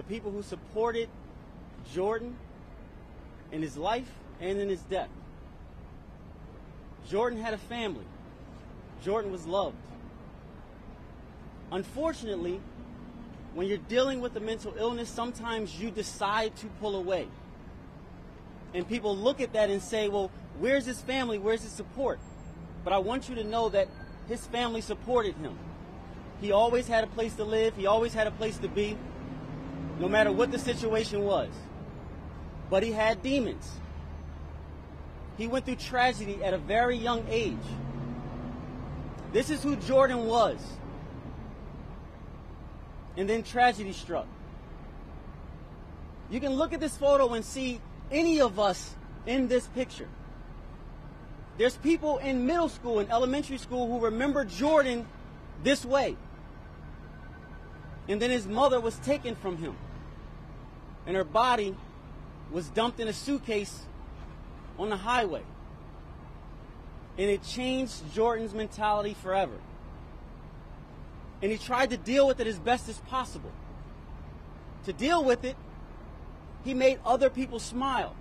the people who supported Jordan in his life and in his death. Jordan had a family. Jordan was loved. Unfortunately, when you're dealing with a mental illness, sometimes you decide to pull away. And people look at that and say, well, where's his family? Where's his support? But I want you to know that his family supported him. He always had a place to live, he always had a place to be, no matter what the situation was. But he had demons. He went through tragedy at a very young age. This is who Jordan was. And then tragedy struck. You can look at this photo and see any of us in this picture. There's people in middle school and elementary school who remember Jordan this way. And then his mother was taken from him. And her body was dumped in a suitcase on the highway. And it changed Jordan's mentality forever. And he tried to deal with it as best as possible. To deal with it, he made other people smile.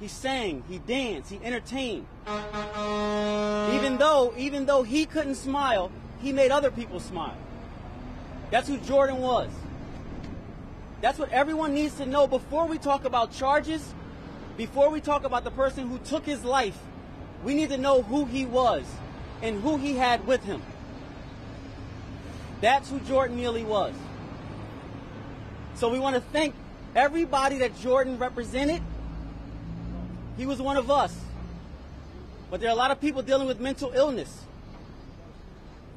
He sang, he danced, he entertained. Even though, even though he couldn't smile, he made other people smile. That's who Jordan was. That's what everyone needs to know before we talk about charges, before we talk about the person who took his life. We need to know who he was and who he had with him. That's who Jordan Neely was. So we want to thank everybody that Jordan represented. He was one of us. But there are a lot of people dealing with mental illness.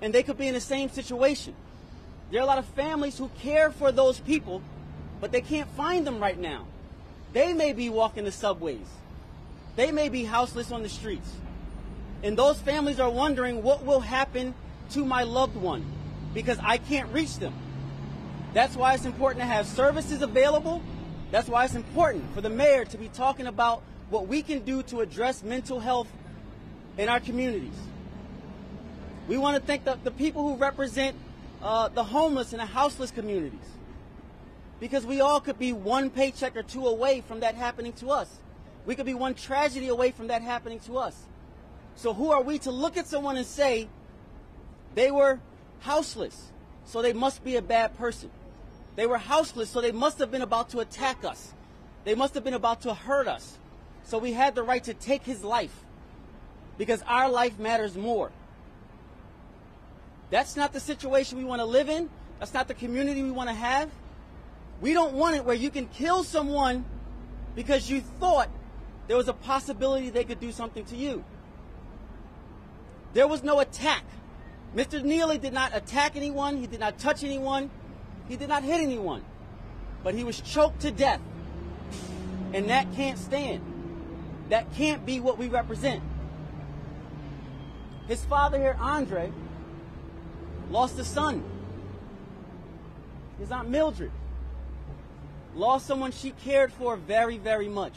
And they could be in the same situation. There are a lot of families who care for those people, but they can't find them right now. They may be walking the subways. They may be houseless on the streets. And those families are wondering what will happen to my loved one because I can't reach them. That's why it's important to have services available. That's why it's important for the mayor to be talking about what we can do to address mental health in our communities. We want to thank the, the people who represent uh, the homeless and the houseless communities. Because we all could be one paycheck or two away from that happening to us. We could be one tragedy away from that happening to us. So who are we to look at someone and say they were houseless, so they must be a bad person? They were houseless, so they must have been about to attack us. They must have been about to hurt us. So we had the right to take his life because our life matters more. That's not the situation we want to live in. That's not the community we want to have. We don't want it where you can kill someone because you thought there was a possibility they could do something to you. There was no attack. Mr. Neely did not attack anyone. He did not touch anyone. He did not hit anyone. But he was choked to death. And that can't stand. That can't be what we represent. His father here, Andre, lost a son. His Aunt Mildred lost someone she cared for very, very much.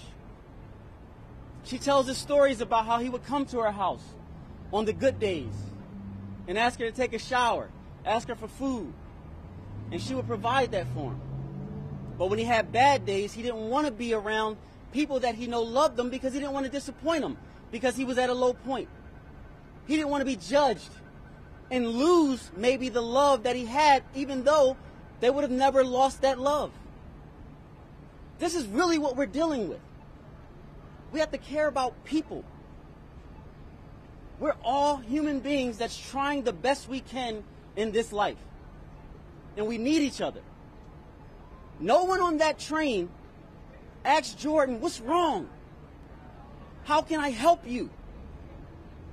She tells us stories about how he would come to her house on the good days and ask her to take a shower, ask her for food, and she would provide that for him. But when he had bad days, he didn't want to be around people that he know loved him because he didn't want to disappoint them because he was at a low point. He didn't want to be judged and lose maybe the love that he had, even though they would have never lost that love. This is really what we're dealing with. We have to care about people. We're all human beings that's trying the best we can in this life. And we need each other. No one on that train asked Jordan, What's wrong? How can I help you?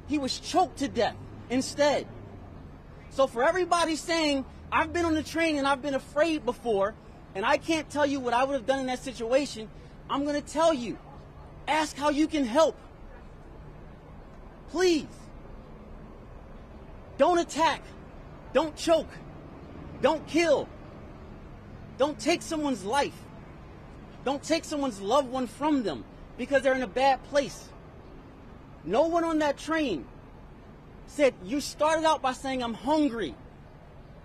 He was choked to death instead. So, for everybody saying, I've been on the train and I've been afraid before, and I can't tell you what I would have done in that situation, I'm going to tell you. Ask how you can help. Please. Don't attack. Don't choke. Don't kill. Don't take someone's life. Don't take someone's loved one from them because they're in a bad place. No one on that train said, You started out by saying, I'm hungry.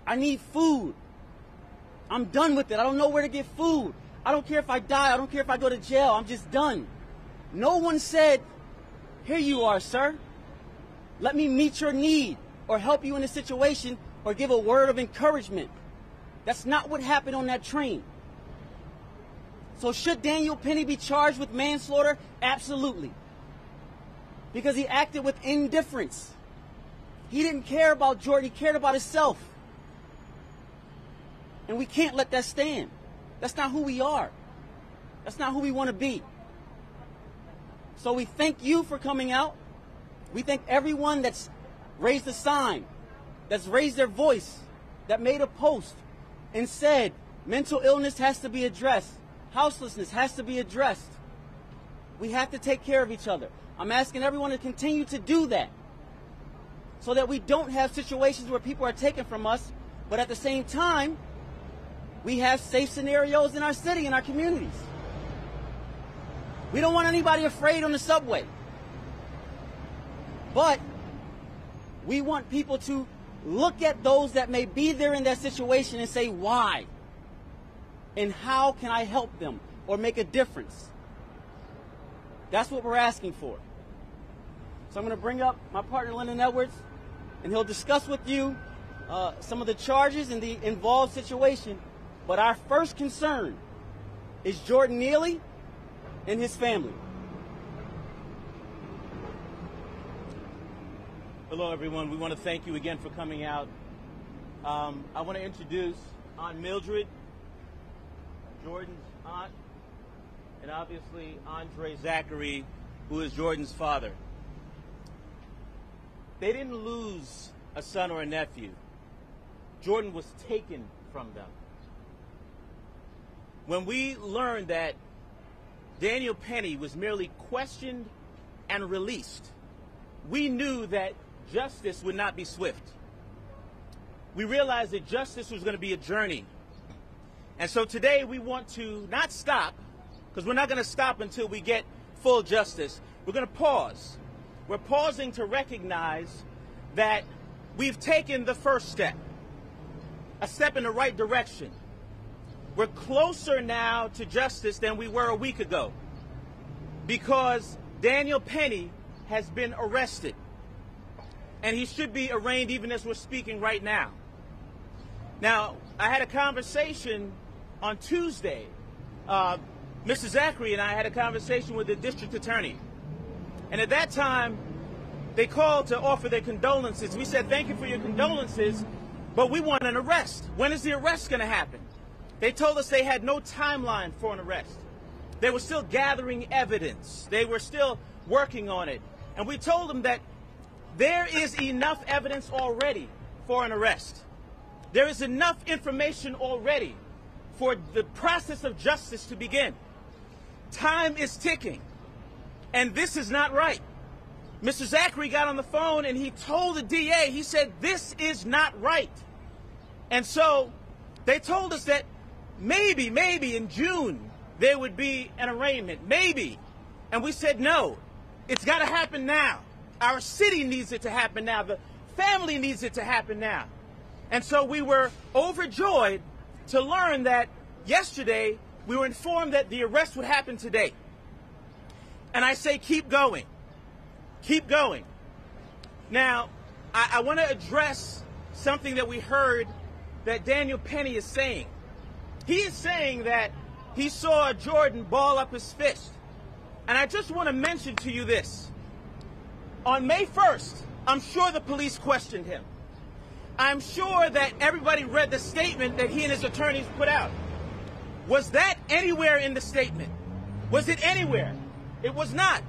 I need food. I'm done with it. I don't know where to get food. I don't care if I die. I don't care if I go to jail. I'm just done. No one said, Here you are, sir. Let me meet your need or help you in a situation or give a word of encouragement. That's not what happened on that train. So, should Daniel Penny be charged with manslaughter? Absolutely. Because he acted with indifference. He didn't care about Jordan, he cared about himself. And we can't let that stand. That's not who we are. That's not who we want to be. So we thank you for coming out. We thank everyone that's raised a sign, that's raised their voice, that made a post and said mental illness has to be addressed, houselessness has to be addressed. We have to take care of each other. I'm asking everyone to continue to do that so that we don't have situations where people are taken from us, but at the same time, we have safe scenarios in our city, in our communities. We don't want anybody afraid on the subway. But we want people to look at those that may be there in that situation and say, why? And how can I help them or make a difference? That's what we're asking for. So I'm going to bring up my partner, Lennon Edwards, and he'll discuss with you uh, some of the charges and the involved situation. But our first concern is Jordan Neely and his family. Hello, everyone. We want to thank you again for coming out. Um, I want to introduce Aunt Mildred, Jordan's aunt, and obviously Andre Zachary, who is Jordan's father. They didn't lose a son or a nephew. Jordan was taken from them. When we learned that Daniel Penny was merely questioned and released, we knew that justice would not be swift. We realized that justice was going to be a journey. And so today we want to not stop, because we're not going to stop until we get full justice. We're going to pause. We're pausing to recognize that we've taken the first step, a step in the right direction. We're closer now to justice than we were a week ago because Daniel Penny has been arrested and he should be arraigned even as we're speaking right now. Now, I had a conversation on Tuesday. Uh, Mr. Zachary and I had a conversation with the district attorney. And at that time, they called to offer their condolences. We said, thank you for your condolences, but we want an arrest. When is the arrest going to happen? They told us they had no timeline for an arrest. They were still gathering evidence. They were still working on it. And we told them that there is enough evidence already for an arrest. There is enough information already for the process of justice to begin. Time is ticking. And this is not right. Mr. Zachary got on the phone and he told the DA, he said, this is not right. And so they told us that maybe, maybe in June there would be an arraignment. Maybe. And we said, no, it's got to happen now. Our city needs it to happen now. The family needs it to happen now. And so we were overjoyed to learn that yesterday we were informed that the arrest would happen today. And I say, keep going. Keep going. Now, I, I want to address something that we heard that Daniel Penny is saying. He is saying that he saw Jordan ball up his fist. And I just want to mention to you this. On May 1st, I'm sure the police questioned him. I'm sure that everybody read the statement that he and his attorneys put out. Was that anywhere in the statement? Was it anywhere? It was not.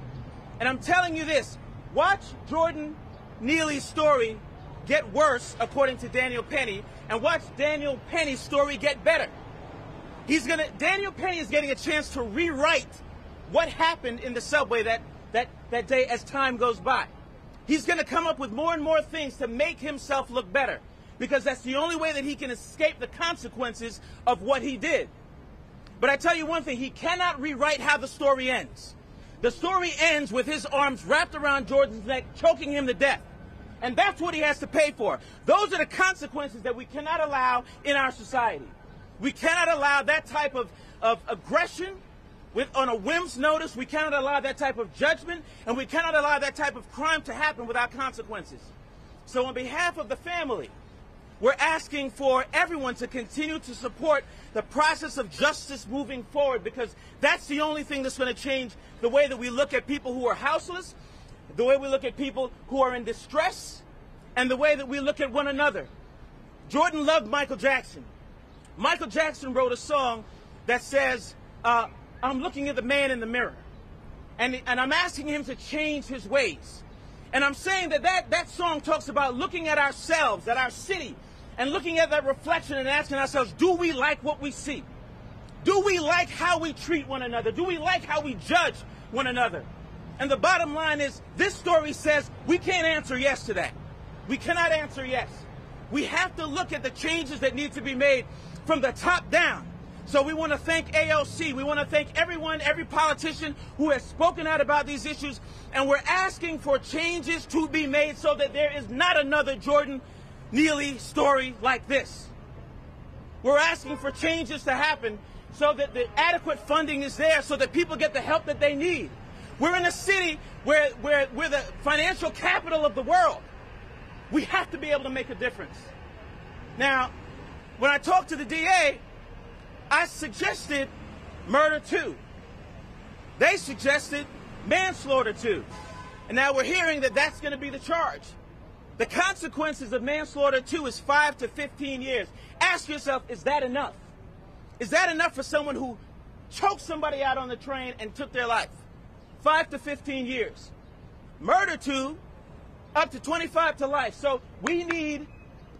And I'm telling you this watch Jordan Neely's story get worse, according to Daniel Penny, and watch Daniel Penny's story get better. He's gonna Daniel Penny is getting a chance to rewrite what happened in the subway that that, that day as time goes by. He's going to come up with more and more things to make himself look better because that's the only way that he can escape the consequences of what he did. But I tell you one thing, he cannot rewrite how the story ends. The story ends with his arms wrapped around Jordan's neck, choking him to death. And that's what he has to pay for. Those are the consequences that we cannot allow in our society. We cannot allow that type of, of aggression with, on a whim's notice. We cannot allow that type of judgment, and we cannot allow that type of crime to happen without consequences. So, on behalf of the family, we're asking for everyone to continue to support the process of justice moving forward because that's the only thing that's going to change the way that we look at people who are houseless, the way we look at people who are in distress, and the way that we look at one another. Jordan loved Michael Jackson. Michael Jackson wrote a song that says, uh, I'm looking at the man in the mirror, and, and I'm asking him to change his ways. And I'm saying that, that that song talks about looking at ourselves, at our city, and looking at that reflection and asking ourselves, do we like what we see? Do we like how we treat one another? Do we like how we judge one another? And the bottom line is this story says we can't answer yes to that. We cannot answer yes. We have to look at the changes that need to be made from the top down. So we want to thank AOC. We want to thank everyone, every politician who has spoken out about these issues. And we're asking for changes to be made so that there is not another Jordan Neely story like this. We're asking for changes to happen so that the adequate funding is there so that people get the help that they need. We're in a city where, where we're the financial capital of the world. We have to be able to make a difference. Now, when I talked to the DA, I suggested murder two. They suggested manslaughter two. And now we're hearing that that's going to be the charge. The consequences of manslaughter two is five to 15 years. Ask yourself, is that enough? Is that enough for someone who choked somebody out on the train and took their life? Five to 15 years. Murder two, up to 25 to life. So we need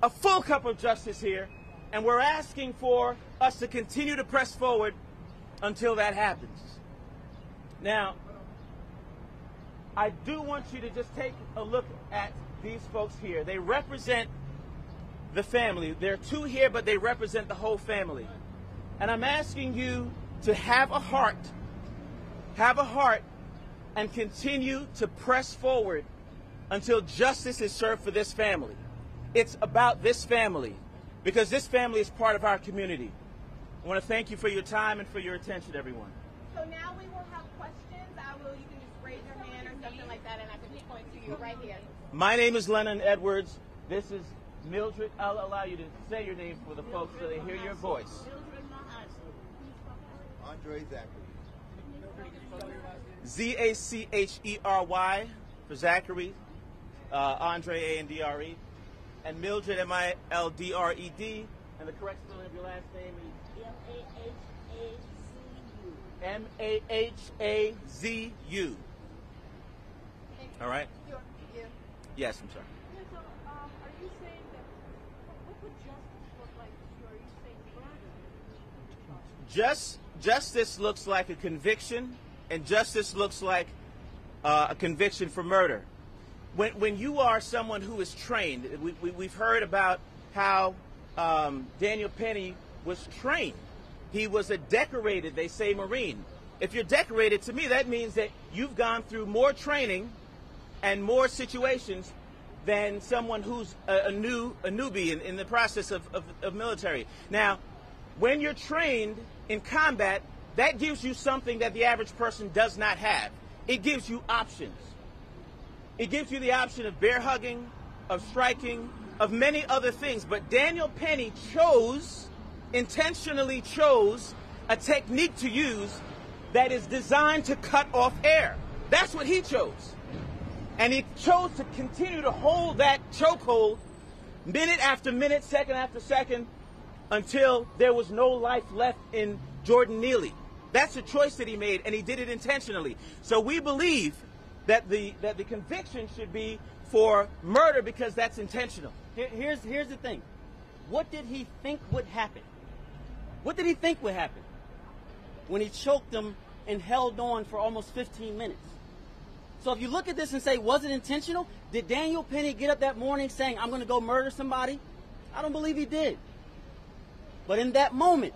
a full cup of justice here, and we're asking for us to continue to press forward until that happens. Now, I do want you to just take a look at these folks here. They represent the family. There are two here, but they represent the whole family. And I'm asking you to have a heart, have a heart, and continue to press forward until justice is served for this family. It's about this family because this family is part of our community. I want to thank you for your time and for your attention, everyone. So now we will have questions. I will, you can just raise your hand or something like that, and I can point to you right here. My name is Lennon Edwards. This is Mildred. I'll allow you to say your name for the folks so they hear your voice. Andre Zachary. Z A C H E R Y for Zachary, uh, Andre A N D R E, and Mildred M I L D R E D. And the correct spelling of your last name is M A H A Z U. All right? You- you- Yes, I'm sorry. So, are you saying that, what would justice look like to you? Are you saying murder? Just justice looks like a conviction, and justice looks like uh, a conviction for murder. When when you are someone who is trained, we, we, we've heard about how um, Daniel Penny was trained. He was a decorated, they say, Marine. If you're decorated, to me, that means that you've gone through more training and more situations than someone who's a, a new a newbie in, in the process of, of, of military. Now, when you're trained in combat, that gives you something that the average person does not have. It gives you options. It gives you the option of bear hugging, of striking, of many other things. But Daniel Penny chose, intentionally chose, a technique to use that is designed to cut off air. That's what he chose. And he chose to continue to hold that chokehold minute after minute, second after second, until there was no life left in Jordan Neely. That's a choice that he made, and he did it intentionally. So we believe that the that the conviction should be for murder because that's intentional. Here- here's here's the thing. What did he think would happen? What did he think would happen when he choked them and held on for almost 15 minutes? So if you look at this and say, was it intentional? Did Daniel Penny get up that morning saying, I'm going to go murder somebody? I don't believe he did. But in that moment,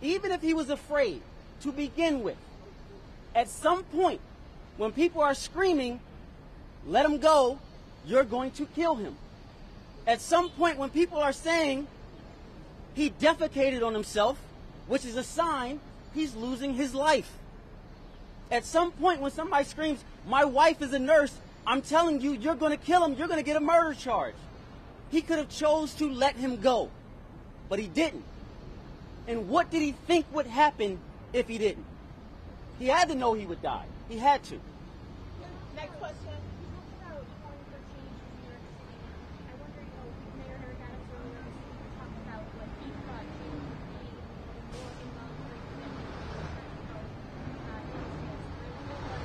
even if he was afraid to begin with, at some point, when people are screaming, let him go, you're going to kill him. At some point, when people are saying, He defecated on himself, which is a sign he's losing his life. At some point, when somebody screams, My wife is a nurse, I'm telling you, you're going to kill him. You're going to get a murder charge. He could have chose to let him go, but he didn't. And what did he think would happen if he didn't? He had to know he would die. He had to. Next question. You talked about calling for change in New York City. I wonder, you know, Mayor Eric Adams earlier this week talked about what he thought change would be more involuntary commitment to mental health initiatives. And I wonder what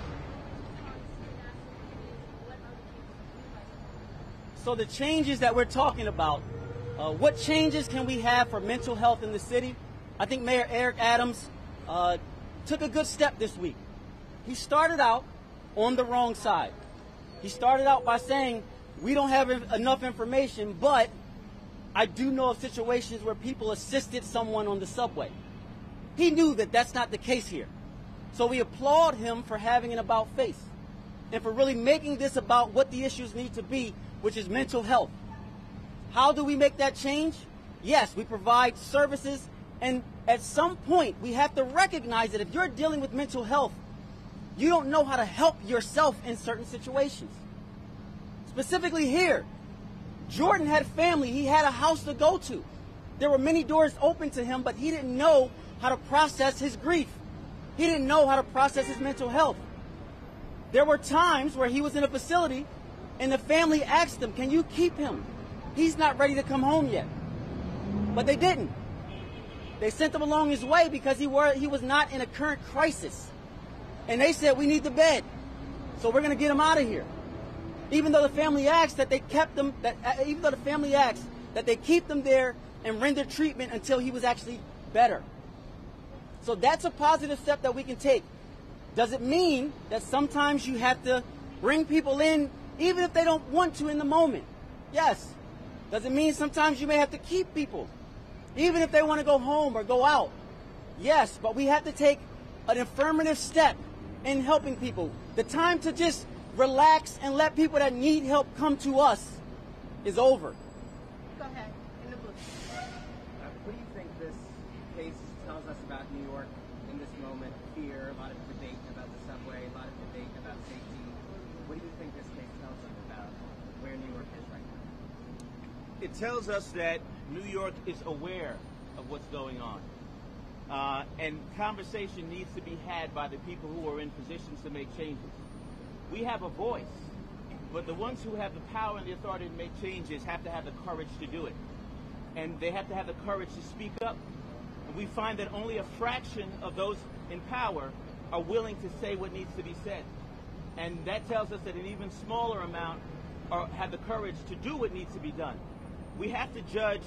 response to that is, what other changes would you like to see? So the changes that we're talking about, uh, what changes can we have for mental health in the city? I think Mayor Eric Adams uh, took a good step this week. He started out on the wrong side. He started out by saying, we don't have enough information, but I do know of situations where people assisted someone on the subway. He knew that that's not the case here. So we applaud him for having an about face and for really making this about what the issues need to be, which is mental health. How do we make that change? Yes, we provide services, and at some point, we have to recognize that if you're dealing with mental health, you don't know how to help yourself in certain situations. Specifically here, Jordan had family, he had a house to go to. There were many doors open to him, but he didn't know how to process his grief. He didn't know how to process his mental health. There were times where he was in a facility and the family asked him, Can you keep him? He's not ready to come home yet. But they didn't. They sent him along his way because he, were, he was not in a current crisis. And they said, We need the bed. So we're going to get them out of here. Even though the family asked that they kept them, that, uh, even though the family asked that they keep them there and render treatment until he was actually better. So that's a positive step that we can take. Does it mean that sometimes you have to bring people in even if they don't want to in the moment? Yes. Does it mean sometimes you may have to keep people even if they want to go home or go out? Yes, but we have to take an affirmative step in helping people. The time to just relax and let people that need help come to us is over. Go ahead. In the booth. Uh, what do you think this case tells us about New York in this moment? Fear, a lot of debate about the subway, a lot of debate about safety. What do you think this case tells us about where New York is right now? It tells us that New York is aware of what's going on. Uh, and conversation needs to be had by the people who are in positions to make changes. We have a voice, but the ones who have the power and the authority to make changes have to have the courage to do it. And they have to have the courage to speak up. And we find that only a fraction of those in power are willing to say what needs to be said. And that tells us that an even smaller amount are, have the courage to do what needs to be done. We have to judge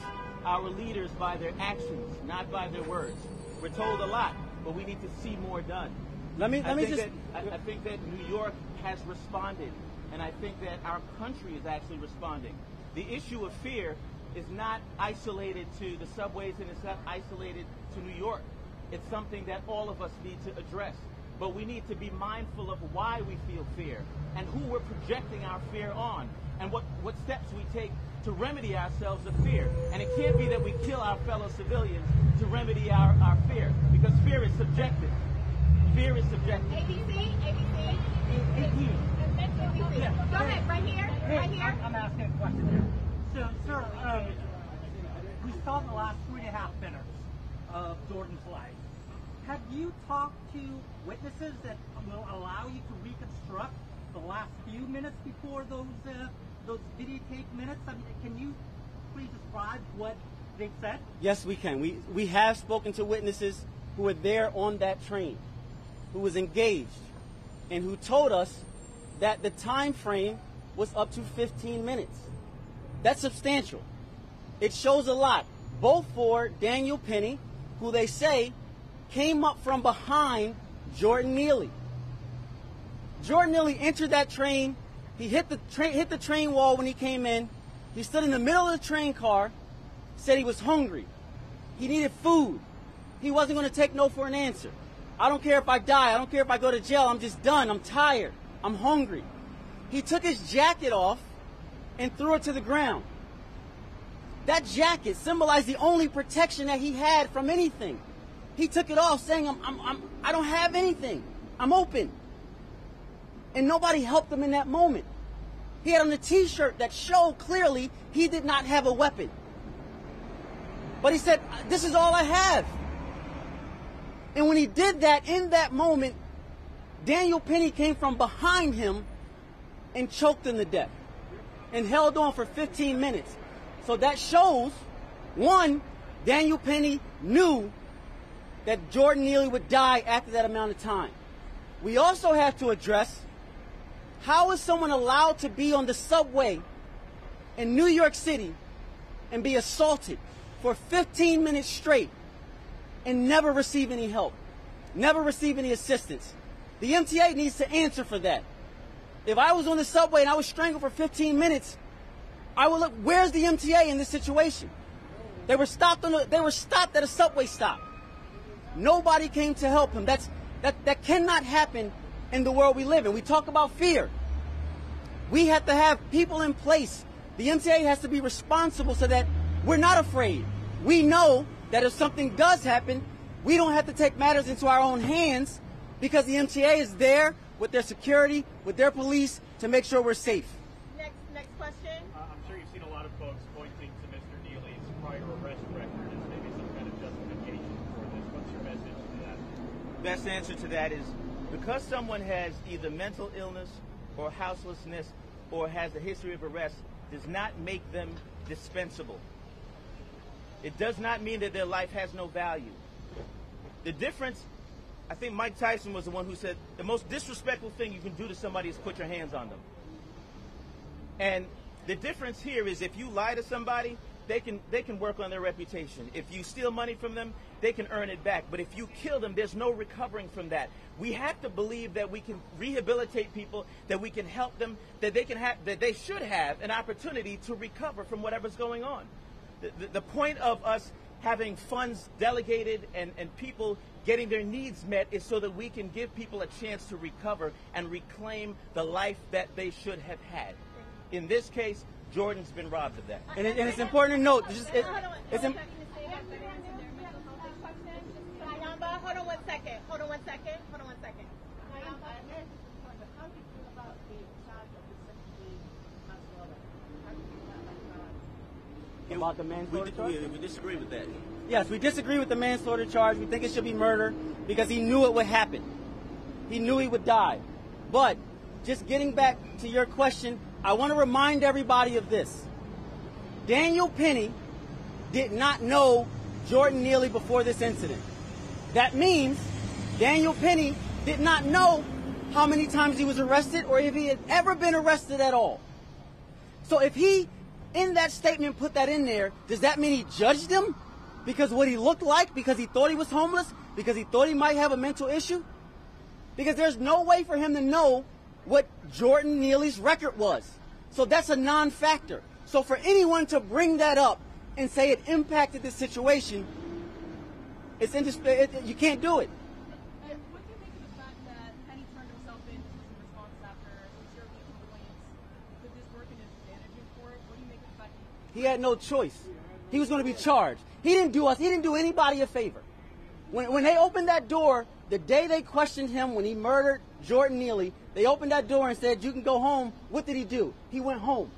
our leaders by their actions, not by their words. We're told a lot, but we need to see more done. Let me I let me just that, I, I think that New York has responded, and I think that our country is actually responding. The issue of fear is not isolated to the subways and it's not isolated to New York. It's something that all of us need to address. But we need to be mindful of why we feel fear and who we're projecting our fear on and what, what steps we take to remedy ourselves of fear. And it can't be that we kill our fellow civilians to remedy our, our fear because fear is subjective. Fear is subjective. ABC, ABC. ABC. Yeah. Go ahead, right here, right here. I'm asking a question here. So, sir, um, we saw the last three and a half minutes of Jordan's life. Have you talked to witnesses that will allow you to reconstruct the last few minutes before those uh, those videotape minutes? I mean, can you please describe what they said? Yes, we can. We we have spoken to witnesses who were there on that train, who was engaged, and who told us that the time frame was up to 15 minutes. That's substantial. It shows a lot, both for Daniel Penny, who they say came up from behind Jordan Neely. Jordan Neely entered that train. He hit the train hit the train wall when he came in. He stood in the middle of the train car, said he was hungry. He needed food. He wasn't going to take no for an answer. I don't care if I die. I don't care if I go to jail. I'm just done. I'm tired. I'm hungry. He took his jacket off and threw it to the ground. That jacket symbolized the only protection that he had from anything. He took it off saying, I'm, I'm, I'm, I don't have anything. I'm open. And nobody helped him in that moment. He had on a t-shirt that showed clearly he did not have a weapon. But he said, this is all I have. And when he did that, in that moment, Daniel Penny came from behind him and choked him to death and held on for 15 minutes. So that shows, one, Daniel Penny knew that Jordan Neely would die after that amount of time. We also have to address how is someone allowed to be on the subway in New York City and be assaulted for 15 minutes straight and never receive any help, never receive any assistance? The MTA needs to answer for that. If I was on the subway and I was strangled for 15 minutes, I would look, where's the MTA in this situation? They were stopped on a, they were stopped at a subway stop. Nobody came to help him. That's that that cannot happen in the world we live in. We talk about fear. We have to have people in place. The MTA has to be responsible so that we're not afraid. We know that if something does happen, we don't have to take matters into our own hands because the MTA is there with their security, with their police to make sure we're safe. Next, next question. Uh, I'm sure you've seen a lot of folks pointing to Mr. Neely's prior arrest record as maybe some kind of justification for this. What's your message to that? Best answer to that is because someone has either mental illness or houselessness or has a history of arrest does not make them dispensable. It does not mean that their life has no value. The difference, I think Mike Tyson was the one who said the most disrespectful thing you can do to somebody is put your hands on them. And the difference here is if you lie to somebody, they can they can work on their reputation. If you steal money from them, they can earn it back. But if you kill them, there's no recovering from that. We have to believe that we can rehabilitate people, that we can help them, that they can have that they should have an opportunity to recover from whatever's going on. The, the, the point of us having funds delegated and, and people getting their needs met is so that we can give people a chance to recover and reclaim the life that they should have had. In this case, Jordan's been robbed of that. And, it, and it's important to note, just, it, hold on, it's hold im- on, Ayamba, hold on one second. Hold on one second. Hold on one second. Ayamba. How do you feel about the charge of the second manslaughter? How do you feel about that charge? about We, charge? we, we disagree with that. Yes, we disagree with the manslaughter charge. We think it should be murder because he knew it would happen. He knew he would die. But just getting back to your question, I want to remind everybody of this. Daniel Penny did not know Jordan Neely before this incident. That means Daniel Penny did not know how many times he was arrested or if he had ever been arrested at all. So if he, in that statement, put that in there, does that mean he judged him because what he looked like, because he thought he was homeless, because he thought he might have a mental issue? Because there's no way for him to know what Jordan Neely's record was. So that's a non-factor. So for anyone to bring that up and say it impacted this situation, it's indis- it, you can't do it. And what do you think of the fact that Penny turned himself in to some response after he served the complaints? Could this work in his advantage in court? What do you make of the fact he He had no choice. He was going to be charged. He didn't do us. He didn't do anybody a favor. When, when they opened that door, the day they questioned him when he murdered Jordan Neely, they opened that door and said, "You can go home." What did he do? He went home.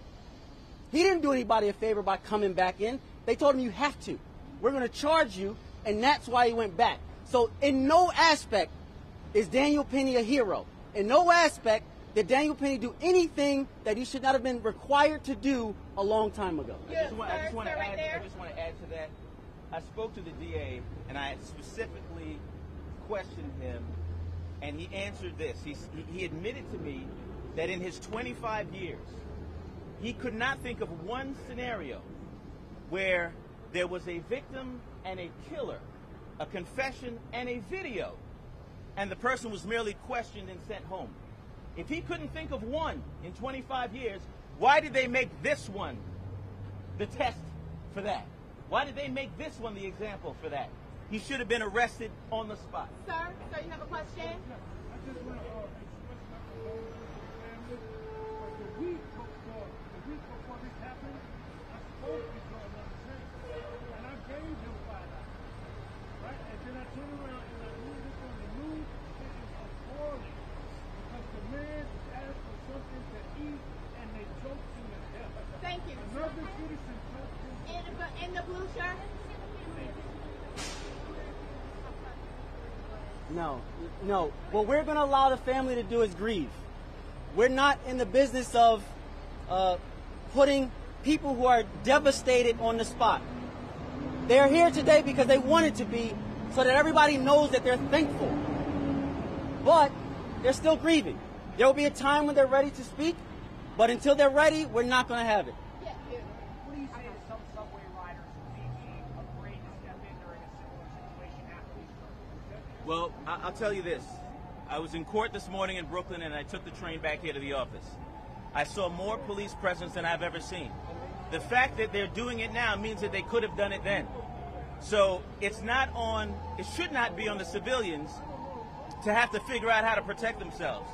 He didn't do anybody a favor by coming back in. They told him, "You have to. We're going to charge you," and that's why he went back. So, in no aspect is Daniel Penny a hero. In no aspect did Daniel Penny do anything that he should not have been required to do a long time ago. I just want, I just want to add. there. I just want to add to that. I spoke to the DA and I specifically questioned him, and he answered this. He, he admitted to me that in his 25 years, he could not think of one scenario where there was a victim and a killer, a confession and a video, and the person was merely questioned and sent home. If he couldn't think of one in 25 years, why did they make this one the test for that? Why did they make this one the example for that? He should have been arrested on the spot. Sir, sir, you have a question? I just want to uh, express my condolences to the family. But the week before, the week before this happened, I spoke with Jordan on the No, no. What we're going to allow the family to do is grieve. We're not in the business of uh, putting people who are devastated on the spot. They're here today because they wanted to be, so that everybody knows that they're thankful. But they're still grieving. There will be a time when they're ready to speak, but until they're ready, we're not going to have it. What do you say to some subway riders who may be afraid to step in during a similar situation after these murders? Well, I- I'll tell you this. I was in court this morning in Brooklyn and I took the train back here to the office. I saw more police presence than I've ever seen. The fact that they're doing it now means that they could have done it then. So it's not on, it should not be on the civilians to have to figure out how to protect themselves.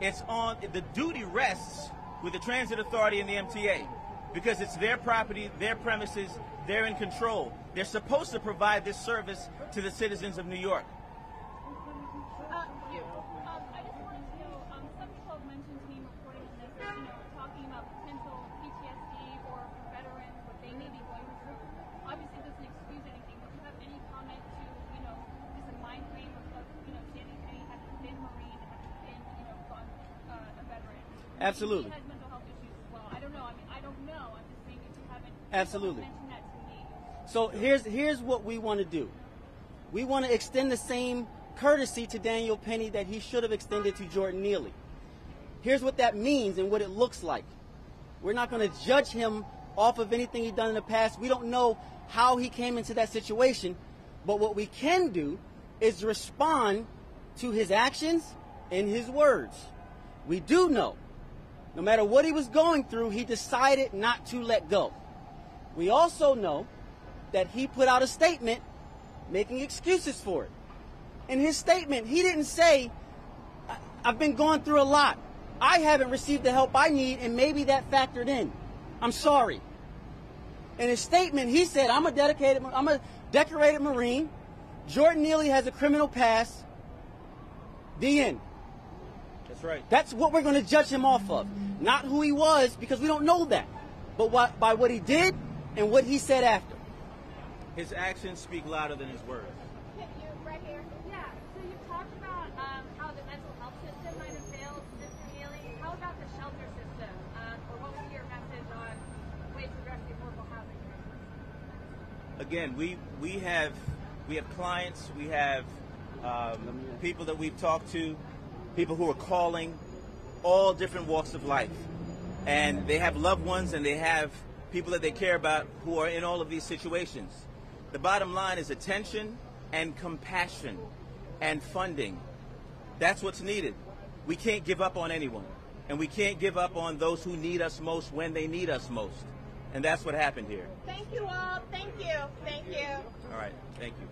It's on, the duty rests with the Transit Authority and the MTA because it's their property, their premises, they're in control. They're supposed to provide this service to the citizens of New York. Uh, you. Um, I just wanted to know, um, some people have mentioned to me reporting on this, you know, talking about potential PTSD or for veterans, what they may be going through. Obviously, it doesn't excuse anything. Would you have any comment to, you know, just a mind frame of, of you know, Sandy Penny having been Marine, having been, you know, gone, uh, a veteran? Absolutely. He has mental health issues as well. I don't know. I mean, I don't know. I'm just saying if you haven't Absolutely. mentioned that to me. So here's here's what we want to do. We want to extend the same courtesy to Daniel Penny that he should have extended to Jordan Neely. Here's what that means and what it looks like. We're not going to judge him off of anything he's done in the past. We don't know how he came into that situation, but what we can do is respond to his actions and his words. We do know, no matter what he was going through, he decided not to let go. We also know that he put out a statement making excuses for it. In his statement, he didn't say, "I- I've been going through a lot. I haven't received the help I need, and maybe that factored in. I'm sorry. In his statement, he said, I'm a dedicated, I'm a decorated Marine. Jordan Neely has a criminal past. The end. That's right. That's what we're going to judge him off of. Not who he was, because we don't know that. But what, by what he did and what he said after. His actions speak louder than his words. You, right here. Yeah. So you talked about um, how the mental health system might have failed Mr. Neely. How about the shelter system? Um, or what was your message on ways to address the affordable housing crisis? again, we we have we have clients, we have um, people that we've talked to, people who are calling, all different walks of life, and they have loved ones and they have people that they care about who are in all of these situations. The bottom line is attention and compassion and funding. That's what's needed. We can't give up on anyone, and we can't give up on those who need us most when they need us most, and that's what happened here. Thank you all. Thank you. Thank you. All right, thank you.